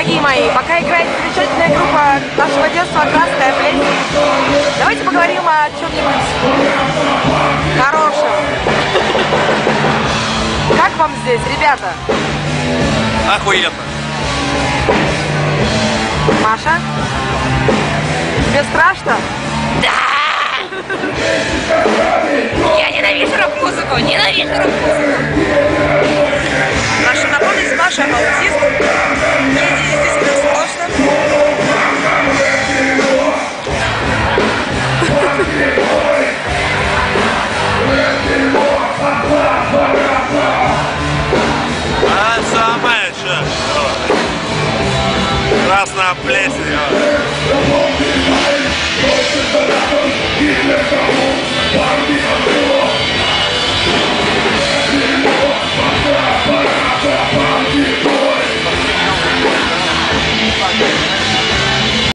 Дорогие мои, пока играет замечательная группа нашего детства «Красная плесень», давайте поговорим о чем-нибудь хорошем. Как вам здесь, ребята? Охуенно. Маша? Тебе страшно? Я ненавижу рок-музыку, ненавижу рок-музыку. А самое что? Красная плесень.